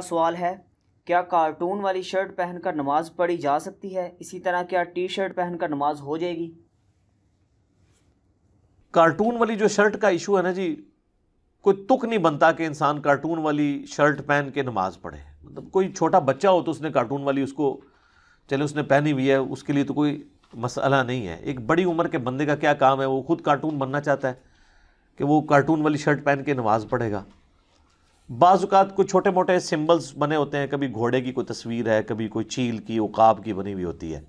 सवाल है, क्या कार्टून वाली शर्ट पहनकर नमाज़ पढ़ी जा सकती है? इसी तरह क्या टी शर्ट पहनकर नमाज़ हो जाएगी? कार्टून वाली जो शर्ट का इशू है ना जी, कोई तुक नहीं बनता कि इंसान कार्टून वाली शर्ट पहन के नमाज़ पढ़े। मतलब कोई छोटा बच्चा हो तो उसने कार्टून वाली उसको, चले उसने पहनी हुई है, उसके लिए तो कोई मसला नहीं है। एक बड़ी उम्र के बंदे का क्या काम है? वो खुद कार्टून बनना चाहता है कि वो कार्टून वाली शर्ट पहन के नमाज़ पढ़ेगा। बाज़ात कुछ छोटे मोटे सिम्बल्स बने होते हैं। कभी घोड़े की कोई तस्वीर है, कभी कोई चील की उकाब की बनी हुई होती है।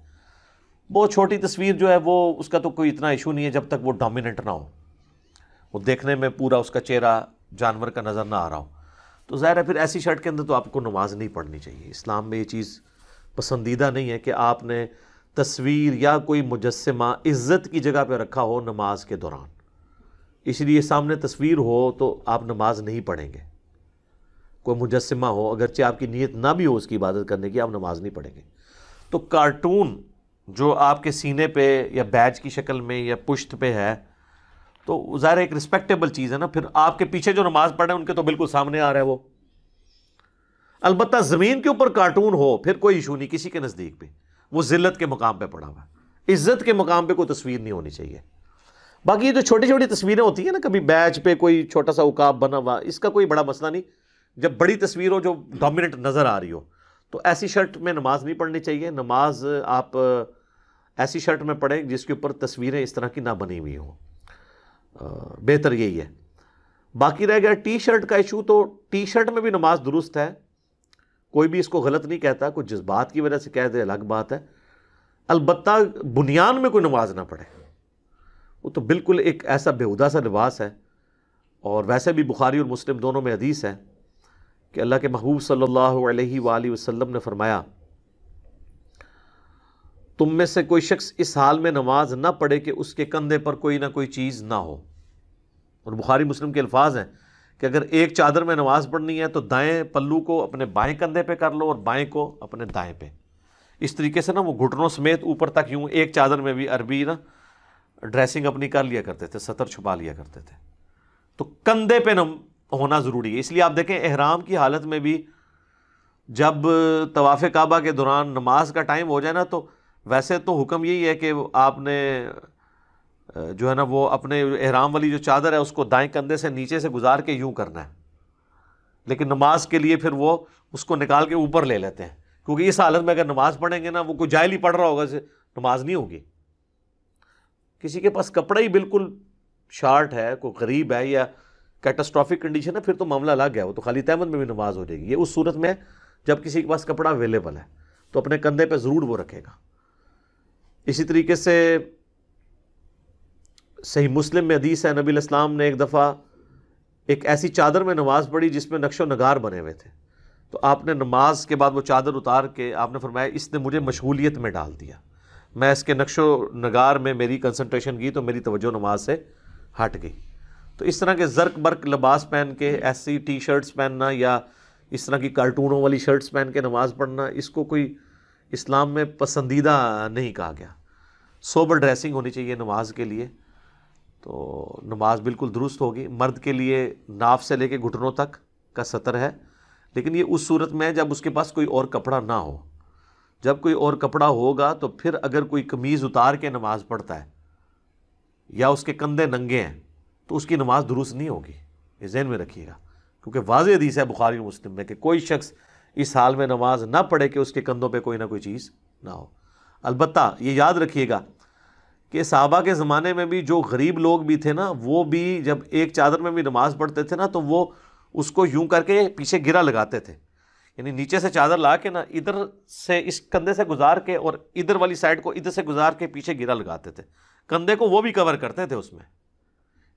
वो छोटी तस्वीर जो है, वो उसका तो कोई इतना इशू नहीं है जब तक वो डोमिनेंट ना हो। वो देखने में पूरा उसका चेहरा, जानवर का नज़र ना आ रहा हो। तो ज़ाहिर है, फिर ऐसी शर्ट के अंदर तो आपको नमाज़ नहीं पढ़नी चाहिए। इस्लाम में ये चीज़ पसंदीदा नहीं है कि आपने तस्वीर या कोई मुजस्मा इज़्ज़त की जगह पर रखा हो नमाज़ के दौरान। इसलिए सामने तस्वीर हो तो आप नमाज़ नहीं पढ़ेंगे। कोई मुजस्मा हो, अगरचे आपकी नीयत ना भी हो उसकी इबादत करने की, आप नमाज़ नहीं पढ़ेंगे। तो कार्टून जो आपके सीने पे या बैज की शक्ल में या पुश्त पे है तो ज़ाहिर एक रिस्पेक्टेबल चीज़ है ना, फिर आपके पीछे जो नमाज़ पढ़े उनके तो बिल्कुल सामने आ रहा है वो। अलबत्त ज़मीन के ऊपर कार्टून हो, फिर कोई इशू नहीं, किसी के नज़दीक भी। वो ज़िल्लत के मुकाम पर पड़ा हुआ है। इज़्ज़त के मुकाम पर कोई तस्वीर नहीं होनी चाहिए। बाकी ये जो छोटी छोटी तस्वीरें होती हैं ना, कभी बैच पे कोई छोटा सा उकाब बना हुआ, इसका कोई बड़ा मसला नहीं। जब बड़ी तस्वीर हो, जो डोमिनेंट नज़र आ रही हो तो ऐसी शर्ट में नमाज़ नहीं पढ़नी चाहिए। नमाज़ आप ऐसी शर्ट में पढ़ें जिसके ऊपर तस्वीरें इस तरह की ना बनी हुई हों। बेहतर यही है। बाकी रह गया टी शर्ट का इशू तो टी शर्ट में भी नमाज़ दुरुस्त है। कोई भी इसको गलत नहीं कहता, कुछ जज्बात की वजह से कह दे, अलग बात है। अलबत् बुनियान में कोई नमाज़ ना पढ़े। वो तो बिल्कुल एक ऐसा बेहुदा सा लिबास है। और वैसे भी बुखारी और मुस्लिम दोनों में हदीस है। कि अल्लाह के महबूब सल्लल्लाहु अलैहि वसल्लम ने फरमाया, तुम में से कोई शख्स इस हाल में नमाज़ ना पढ़े कि उसके कंधे पर कोई ना कोई चीज़ ना हो? और बुखारी मुस्लिम के अल्फाज हैं कि अगर एक चादर में नमाज़ पढ़नी है तो दाएँ पल्लू को अपने बाएँ कंधे पे कर लो और बाएँ को अपने दाएँ पे। इस तरीके से ना वो घुटनों समेत ऊपर तक यूँ एक चादर में भी अरबी ना ड्रेसिंग अपनी कर लिया करते थे, सतर छुपा लिया करते थे। तो कंधे पे होना ज़रूरी है। इसलिए आप देखें, एहराम की हालत में भी जब तवाफ़ काबा के दौरान नमाज़ का टाइम हो जाए ना तो वैसे तो हुक्म यही है कि आपने, जो है ना, वो अपने एहराम वाली जो चादर है, उसको दाएँ कंधे से नीचे से गुजार के यूँ करना है। लेकिन नमाज़ के लिए फिर वो उसको निकाल के ऊपर ले लेते हैं। क्योंकि इस हालत में अगर नमाज़ पढ़ेंगे ना, वो कोई जायल ही पढ़ रहा होगा नमाज़ नहीं होगी। किसी के पास कपड़ा ही बिल्कुल शार्ट है, कोई गरीब है या कैटास्ट्रॉफिक कंडीशन है, फिर तो मामला अलग है, वो तो खाली तहमद में भी नमाज़ हो जाएगी। ये उस सूरत में जब किसी के पास कपड़ा अवेलेबल है तो अपने कंधे पर ज़रूर वो रखेगा। इसी तरीके से सही मुस्लिम में हदीस है, नबी इस्लाम ने एक दफ़ा एक ऐसी चादर में नमाज़ पढ़ी जिसमें नक्शो नगार बने हुए थे। तो आपने नमाज़ के बाद वो चादर उतार के आपने फरमाया, इसने मुझे मशगूलियत में डाल दिया। मैं इसके नक्शो नगार में मेरी कंसंट्रेशन की तो मेरी तवज्जो नमाज़ से हट गई। तो इस तरह के ज़र्क बर्क लिबास पहन के, ऐसी टी शर्ट्स पहनना या इस तरह की कार्टूनों वाली शर्ट्स पहन के नमाज़ पढ़ना, इसको कोई इस्लाम में पसंदीदा नहीं कहा गया। सोबर ड्रेसिंग होनी चाहिए नमाज़ के लिए। तो नमाज़ बिल्कुल दुरुस्त होगी। मर्द के लिए नाफ से लेके घुटनों तक का सतर है। लेकिन ये उस सूरत में है जब उसके पास कोई और कपड़ा ना हो। जब कोई और कपड़ा होगा तो फिर अगर कोई कमीज़ उतार के नमाज़ पढ़ता है या उसके कंधे नंगे हैं तो उसकी नमाज़ दुरुस्त नहीं होगी। ये जहन में रखिएगा। क्योंकि वाज हदीस है बुखारी मुस्लिम में कि कोई शख्स इस हाल में नमाज़ ना पढ़े कि उसके कंधों पे कोई ना कोई चीज़ ना हो। अलबत् ये याद रखिएगा कि साहबा के ज़माने में भी जो गरीब लोग भी थे ना, वो भी जब एक चादर में भी नमाज़ पढ़ते थे ना तो वो उसको यूँ करके पीछे गिरा लगाते थे। यानी नीचे से चादर ला के ना, इधर से, इस कंधे से गुजार के और इधर वाली साइड को इधर से गुजार के पीछे गिरा लगाते थे। कंधे को वो भी कवर करते थे उसमें।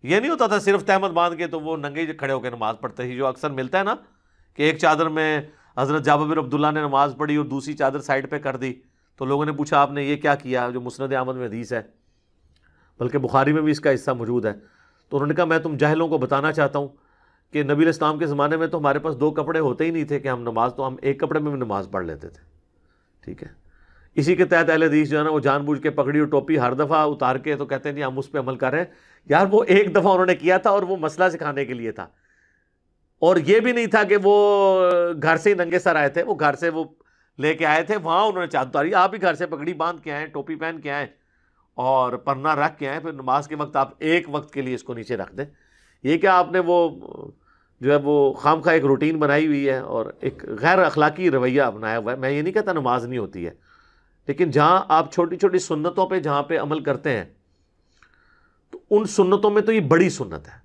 ये नहीं होता था सिर्फ़ तहमद बाँध के तो वो नंगे खड़े होकर नमाज़ पढ़ते ही जो अक्सर मिलता है ना कि एक चादर में हज़रत जाबिर अब्दुल्ला ने नमाज़ पढ़ी और दूसरी चादर साइड पर कर दी तो लोगों ने पूछा, आपने ये क्या किया? जो मुस्ंद अहमद में हदीस है। बल्कि बुखारी में भी इसका हिस्सा मौजूद है। तो उन्होंने कहा, मैं तुम जहलों को बताना चाहता हूँ कि नबी इस्लाम के ज़माने में तो हमारे पास दो कपड़े होते ही नहीं थे कि हम नमाज़ तो हम एक कपड़े में भी नमाज़ पढ़ लेते थे। ठीक है? इसी के तहत अहल हदीस जो है ना, वो जानबूझ के पकड़ी और टोपी हर दफ़ा उतार के तो कहते हैं नहीं हम उस पर अमल कर रहे हैं। यार, वो एक दफ़ा उन्होंने किया था और वो मसला सिखाने के लिए था। और ये भी नहीं था कि वो घर से ही नंगे सर आए थे, वो घर से वो लेके आए थे, वहाँ उन्होंने चादर उतारी। आप भी घर से पगड़ी बाँध के आए, टोपी पहन के आए और पन्ना रख के आए, फिर नमाज़ के वक्त आप एक वक्त के लिए इसको नीचे रख दें। ये क्या आपने वो, जो है वो खाम खा एक रूटीन बनाई हुई है और एक गैर अखलाकी रवैया अपनाया हुआ है? मैं ये नहीं कहता नमाज़ नहीं होती है। लेकिन जहाँ आप छोटी छोटी सुन्नतों पे जहाँ पे अमल करते हैं तो उन सुन्नतों में तो ये बड़ी सुन्नत है।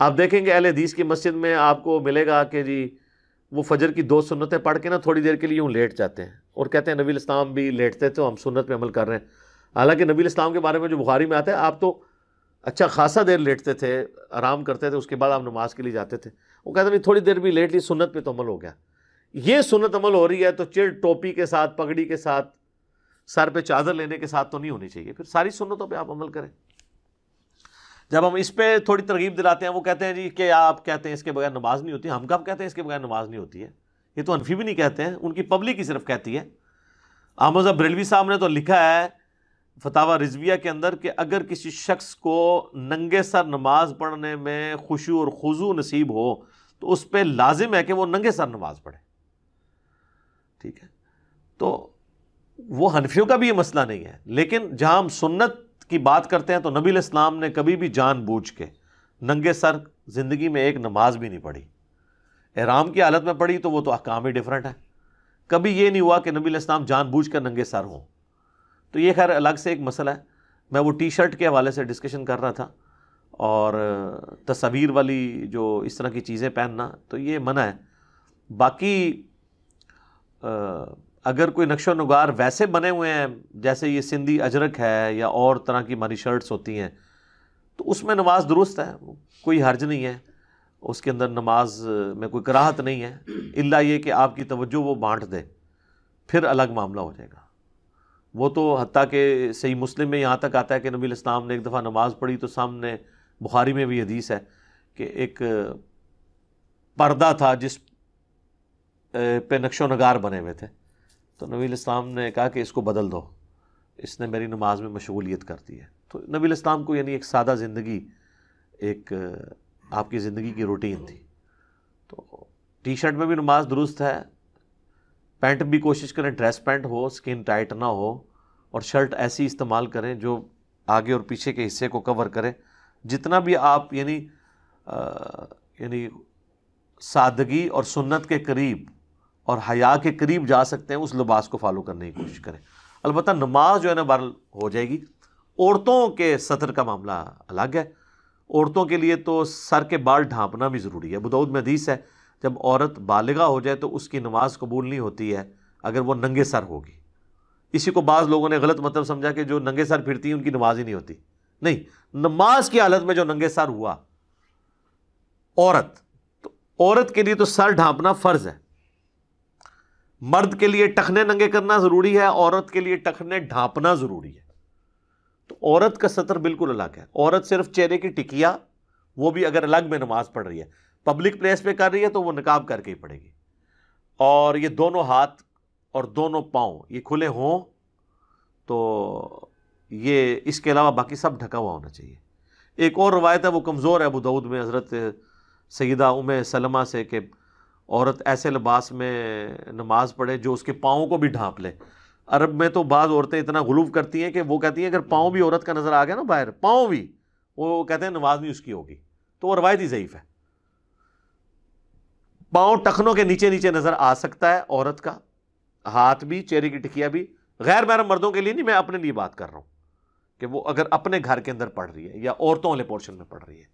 आप देखेंगे अहल हदीस की मस्जिद में आपको मिलेगा कि जी, वो फजर की दो सुन्नतें पढ़ के ना थोड़ी देर के लिए यूँ लेट जाते हैं और कहते हैं नबी इस्लाम भी लेटते थे तो हम सुन्नत पे अमल कर रहे हैं। हालाँकि नबी इस्लाम के बारे में जो बुखारी में आता है, आप तो अच्छा खासा देर लेटते थे, आराम करते थे, उसके बाद आप नमाज़ के लिए जाते थे। वो कहते नहीं, थोड़ी देर भी लेट ली, सुन्नत पे तो अमल हो गया। ये सुन्नत अमल हो रही है तो चिड़ टोपी के साथ, पगड़ी के साथ सर पे चादर लेने के साथ तो नहीं होनी चाहिए। फिर सारी सुन्नतों पे आप अमल करें। जब हम इस पर थोड़ी तरगीब दिलाते हैं, वो कहते हैं जी कि आप कहते हैं इसके बगैर नमाज़ नहीं होती। हम कब कहते हैं इसके बगैर नमाज़ नहीं होती है? ये तो अनफी भी नहीं कहते हैं, उनकी पब्लिक ही सिर्फ़ कहती है। अहमद बरेलवी साहब ने तो लिखा है, फतावा रिजविया के अंदर कि अगर किसी शख्स को नंगे सर नमाज़ पढ़ने में खुशू और खुजू नसीब हो तो उस पर लाजिम है कि वो नंगे सर नमाज़ पढ़े। ठीक है? तो वो हनफियों का भी ये मसला नहीं है। लेकिन जहाँ हम सुन्नत की बात करते हैं तो नबी इस्लाम ने कभी भी जान बूझ के नंगे सर ज़िंदगी में एक नमाज़ भी नहीं पढ़ी। एहराम की हालत में पढ़ी तो वो तो अहकाम ही डिफरेंट है। कभी ये नहीं हुआ कि नबी इस्लाम जान बूझ कर नंगे सर हों। तो ये खैर अलग से एक मसला है। मैं वो टी शर्ट के हवाले से डिस्कशन कर रहा था और तस्वीर वाली जो इस तरह की चीज़ें पहनना तो ये मना है। बाकी अगर कोई नक्शो नगार वैसे बने हुए हैं, जैसे ये सिंधी अजरक है या और तरह की हमारी शर्ट्स होती हैं तो उसमें नमाज़ दुरुस्त है, कोई हर्ज नहीं है। उसके अंदर नमाज़ में कोई कराहत नहीं है, इल्ला ये कि आपकी तवज्जो वो बांट दे, फिर अलग मामला हो जाएगा। वो तो हती कि सही मुस्लिम में यहाँ तक आता है कि नबी इस्लाम ने एक दफ़ा नमाज़ पढ़ी तो सामने बुखारी में भी हदीस है कि एक पर्दा था जिस पे नक्शो नगार बने हुए थे। तो नबी इस्लाम ने कहा कि इसको बदल दो। इसने मेरी नमाज़ में मशगूलियत कर दी है। तो नबी इस्लाम को यानी एक सादा ज़िंदगी, एक आपकी ज़िंदगी की रूटीन थी। तो टी शर्ट में भी नमाज़ दुरुस्त है। पैंट भी कोशिश करें, ड्रेस पैंट हो, स्किन टाइट ना हो, और शर्ट ऐसी इस्तेमाल करें जो आगे और पीछे के हिस्से को कवर करें। जितना भी आप यानी यानी सादगी और सुन्नत के करीब और हया के करीब जा सकते हैं, उस लिबास को फॉलो करने की कोशिश करें। अलबत् नमाज़ जो है ना बरल हो जाएगी। औरतों के सतर का मामला अलग है। औरतों के लिए तो सर के बाल ढांपना भी ज़रूरी है। बुदौद में हदीस है, जब औरत बालिगा हो जाए तो उसकी नमाज़ कबूल नहीं होती है, अगर वो नंगे सर होगी। इसी को बाज़ लोगों ने गलत मतलब समझा कि जो नंगे सर फिरती हैं, उनकी नमाज़ ही नहीं होती। नहीं, नमाज़ की हालत में जो नंगे सर हुआ, औरत तो औरत के लिए तो सर ढांपना फ़र्ज़ है। मर्द के लिए टखने नंगे करना ज़रूरी है, औरत के लिए टखने ढांपना ज़रूरी है। तो औरत का सतर बिल्कुल अलग है। औरत सिर्फ़ चेहरे की टिकिया, वो भी अगर अलग में नमाज़ पढ़ रही है, पब्लिक प्लेस पे कर रही है तो वो निकाब करके ही पड़ेगी और ये दोनों हाथ और दोनों पाँव, ये खुले हों तो ये इसके अलावा बाकी सब ढका हुआ होना चाहिए। एक और रवायत है, वो कमज़ोर है अबू दाऊद में, हज़रत सईदा उम सलमा से कि औरत ऐसे लिबास में नमाज़ पढ़े जो उसके पाँव को भी ढांप ले। अरब में तो बाज़ औरतें इतना गुलूफ करती हैं कि वो कहती हैं, अगर पाँव भी औरत का नज़र आ गया ना बाहर, पाँव भी, वो कहते हैं, नमाज़ नहीं उसकी होगी। तो वो रवायत ज़यीफ़ है। पाँव टखनों के नीचे नीचे नज़र आ सकता है औरत का, हाथ भी, चेहरे की टिकिया भी। गैर महरम मर्दों के लिए नहीं, मैं अपने लिए बात कर रहा हूँ कि वो अगर अपने घर के अंदर पढ़ रही है या औरतों वाले पोर्शन में पढ़ रही है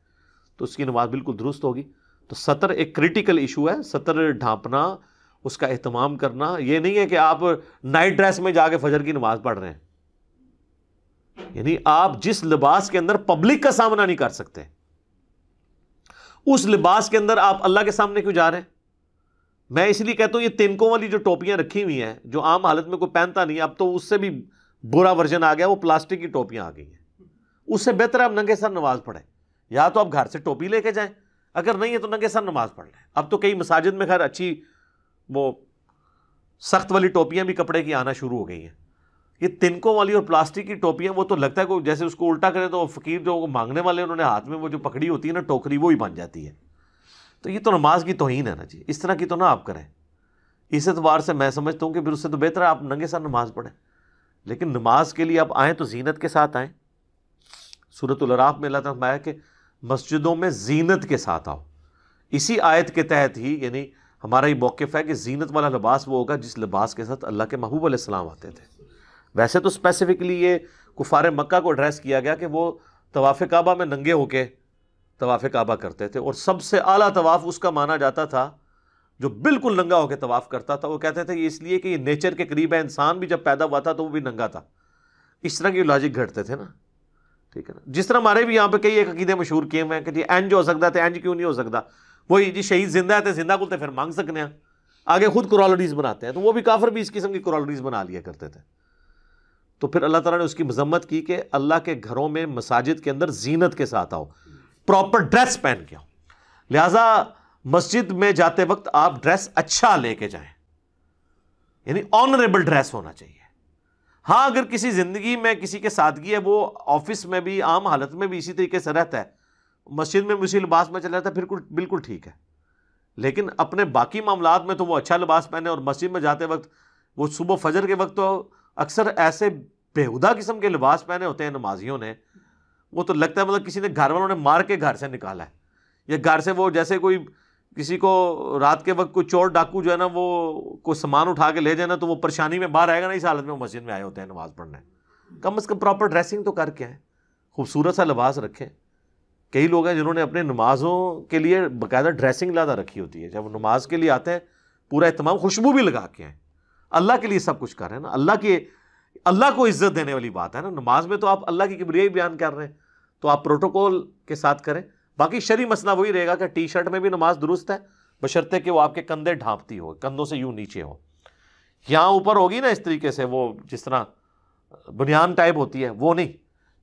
तो उसकी नमाज़ बिल्कुल दुरुस्त होगी। तो सतर एक क्रिटिकल इशू है, सतर ढांपना, उसका अहतमाम करना, ये नहीं है कि आप नाइट ड्रेस में जाके फजर की नमाज़ पढ़ रहे हैं। यानी आप जिस लिबास के अंदर पब्लिक का सामना नहीं कर सकते। उस लिबास के अंदर आप अल्लाह के सामने क्यों जा रहे हैं? मैं इसलिए कहता हूँ, ये तिनकों वाली जो टोपियाँ रखी हुई हैं, जो आम हालत में कोई पहनता नहीं, अब तो उससे भी बुरा वर्जन आ गया, वो प्लास्टिक की टोपियाँ आ गई हैं। उससे बेहतर आप नंगे सर नमाज़ पढ़ें, या तो आप घर से टोपी लेके जाएँ अगर नहीं है तो नंगे सर नमाज़ पढ़ लें। अब तो कई मसाजिद में खैर अच्छी वो सख्त वाली टोपियाँ भी कपड़े की आना शुरू हो गई हैं। ये तिनकों वाली और प्लास्टिक की टोपियाँ, वो तो लगता है को जैसे उसको उल्टा करें तो फकीर जो मांगने वाले उन्होंने हाथ में वो जो पकड़ी होती है ना, टोकरी, वो ही बन जाती है। तो ये तो नमाज़ की तोहन है ना जी। इस तरह की तो ना आप करें। इस एतबार से मैं समझता हूँ कि फिर उससे तो बेहतर है आप नंगे सर नमाज़ पढ़ें। लेकिन नमाज़ के लिए आप आएँ तो जीनत के साथ आएँ। सूरतराफ में अल्लाह तमाया कि मस्जिदों में जीनत के साथ आओ। इसी आयत के तहत ही, यानी हमारा ये मौक़ है कि जीनत वाला लिबास वो होगा जिस लिबास के साथ अल्लाह के महबूब सलाम आते थे। वैसे तो स्पेसिफिकली ये कुफार मक्का को एड्रेस किया गया कि वो तवाफ़ काबा में नंगे होके तवाफ़ काबा करते थे और सबसे आला तवाफ़ उसका माना जाता था, जो बिल्कुल नंगा होकर तवाफ़ करता था। वो कहते थे इसलिए कि ये नेचर के करीब है, इंसान भी जब पैदा हुआ था तो वो भी नंगा था। इस तरह की लॉजिक घटते थे ना। ठीक है ना? जिस तरह हमारे भी यहाँ पे कई एक अकीदे मशहूर किए हुए हैं कि जी एंज हो सकता है एंज क्यों नहीं हो सकता? वही जी, शहीद ज़िंदा है तो ज़िंदा को तो फिर मांग सकते हैं। आगे खुद क्रॉलरीज बनाते हैं तो वो भी काफर भी इस किस्म की क्रॉलरीज बना लिया करते थे। तो फिर अल्लाह ताला ने उसकी मजम्मत की कि अल्लाह के घरों में मसाजिद के अंदर जीनत के साथ आओ, प्रॉपर ड्रेस पहन के आओ। लिहाजा मस्जिद में जाते वक्त आप ड्रेस अच्छा लेके जाएँ। यानी ऑनरेबल ड्रेस होना चाहिए। हाँ अगर किसी ज़िंदगी में किसी के सादगी है, वो ऑफ़िस में भी, आम हालत में भी इसी तरीके से रहता है। मस्जिद में उसी लिबास में चला जाता है, फिर बिल्कुल ठीक है। लेकिन अपने बाकी मामला में तो वो अच्छा लिबास पहने और मस्जिद में जाते वक्त, वो सुबह फजर के वक्त तो अक्सर ऐसे बेहुदा किस्म के लिबास पहने होते हैं नमाजियों ने। वो तो लगता है मतलब किसी ने घर वालों ने मार के घर से निकाला है। या घर से वो जैसे कोई किसी को रात के वक्त कोई चोर डाकू जो है ना, वो कोई सामान उठा के ले जाए ना तो वो परेशानी में बाहर आएगा ना, इस हालत में वो मस्जिद में आए होते हैं नमाज़ पढ़ने। कम अज़ कम प्रॉपर ड्रेसिंग तो करके आए। खूबसूरत सा लिबास रखें। कई लोग हैं जिन्होंने अपने नमाज़ों के लिए बाकायदा ड्रेसिंग लादा रखी होती है। जब नमाज़ के लिए आते हैं, पूरा इतमाम खुशबू भी लगा के आए। अल्लाह के लिए सब कुछ कर रहे हैं ना। अल्लाह की, अल्लाह को इज़्ज़त देने वाली बात है ना। नमाज़ में तो आप अल्लाह की किबरिया बयान कर रहे हैं। तो आप प्रोटोकॉल के साथ करें। बाकी शरी मसला वही रहेगा कि टी शर्ट में भी नमाज़ दुरुस्त है, बशर्ते कि वो आपके कंधे ढांपती हो, कंधों से यूँ नीचे हो। यहाँ ऊपर होगी ना इस तरीके से, वो जिस तरह, बुनियान टाइप होती है, वो नहीं।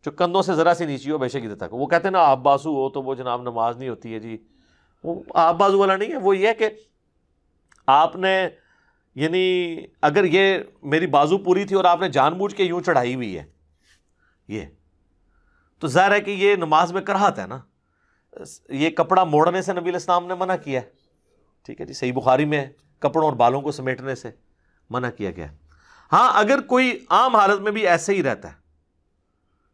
जो कंधों से ज़रा सी नीचे हो, बेशक इधर तक। वो कहते हैं ना, आप बासु हो तो वो जनाब नमाज़ नहीं होती है जी। वो आप बाजू वाला नहीं है, वो ये कि आपने, यानी अगर ये मेरी बाजू पूरी थी और आपने जानबूझ के यूँ चढ़ाई हुई है, ये तो ज़ाहिर है कि ये नमाज़ में कराहत है ना। ये कपड़ा मोड़ने से नबी इस्लाम ने मना किया है। ठीक है जी, सही बुखारी में है। कपड़ों और बालों को समेटने से मना किया गया हाँ। अगर कोई आम हालत में भी ऐसे ही रहता है,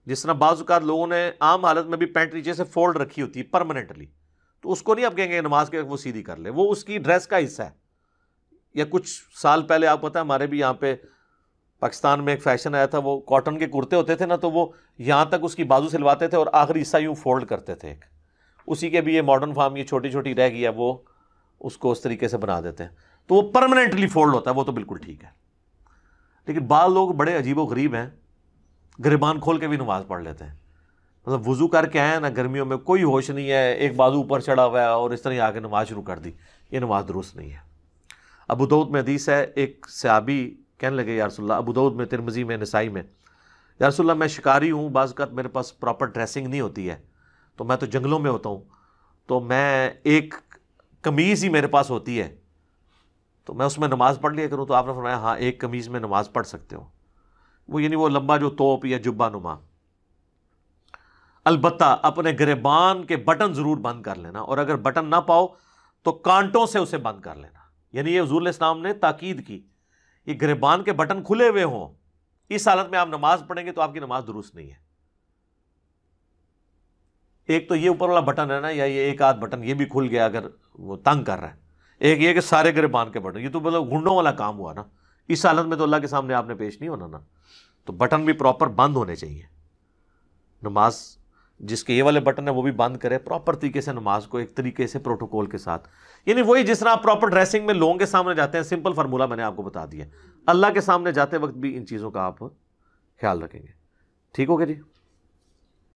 जिस तरह बाज़ात लोगों ने आम हालत में भी पैंट नीचे से फोल्ड रखी होती है परमानेंटली तो उसको नहीं आप कहेंगे नमाज़ के वो सीधी कर ले। वो उसकी ड्रेस का हिस्सा है। या कुछ साल पहले आप पता है, हमारे भी यहाँ पे पाकिस्तान में एक फ़ैशन आया था, वो कॉटन के कुर्ते होते थे ना तो वो यहाँ तक उसकी बाजू सिलवाते थे और आखिरी हिस्सा यूँ फोल्ड करते थे एक। उसी के भी ये मॉडर्न फार्म ये छोटी छोटी रह गई है, वो उसको उस तरीके से बना देते हैं। तो वो परमानेंटली फोल्ड होता है, वो तो बिल्कुल ठीक है। लेकिन बाल लोग बड़े अजीब व गरीब हैं, गरीबान खोल के भी नमाज़ पढ़ लेते हैं। मतलब वज़ू करके आए ना, गर्मियों में कोई होश नहीं है, एक बाजू ऊपर चढ़ा हुआ है और इस तरह आके नमाज़ शुरू कर दी। ये नमाज़ दुरुस्त नहीं है। अबू दऊद में हदीस है, एक सयाबी कहने लगे यारसोल्ला अबू दऊद में, तिरमजी में, नसाई में यारसोल्ला मैं शिकारी हूँ, बाज़ मेरे पास प्रॉपर ड्रेसिंग नहीं होती है। तो मैं तो जंगलों में होता हूँ। तो मैं एक कमीज़ ही मेरे पास होती है। तो मैं उसमें नमाज़ पढ़ लिया करूँ तो आपने फरमाया हाँ एक कमीज़ में नमाज़ पढ़ सकते हो। वो यानी वो लंबा जो तोप या जुब्बा नुमा। अलबत्ता, अपने गरेबान के बटन ज़रूर बंद कर लेना और अगर बटन ना पाओ तो कांटों से उसे बंद कर लेना। यानी ये हजूल इस्लाम ने ताकीद की, ये गरेबान के बटन खुले हुए हों। इस हालत में आप नमाज़ पढ़ेंगे तो आपकी नमाज़ दुरुस्त नहीं है। एक तो ये ऊपर वाला बटन है ना, या ये एक आध बटन, ये भी खुल गया अगर वो तंग कर रहा है। एक ये कि सारे गिरबान के बटन, ये तो मतलब घुंडों वाला काम हुआ ना। इस हालत में तो अल्लाह के सामने आपने पेश नहीं होना ना। तो बटन भी प्रॉपर बंद होने चाहिए। नमाज़, जिसके ये वाले बटन है, वो भी बंद करे, प्रॉपर तरीके से नमाज़ को, एक तरीके से प्रोटोकॉल के साथ। यानी वही जिस तरह आप प्रॉपर ड्रेसिंग में लोगों के सामने जाते हैं, सिंपल फार्मूला मैंने आपको बता दिया। अल्लाह के सामने जाते वक्त भी इन चीज़ों का आप ख्याल रखेंगे। ठीक हो गया जी?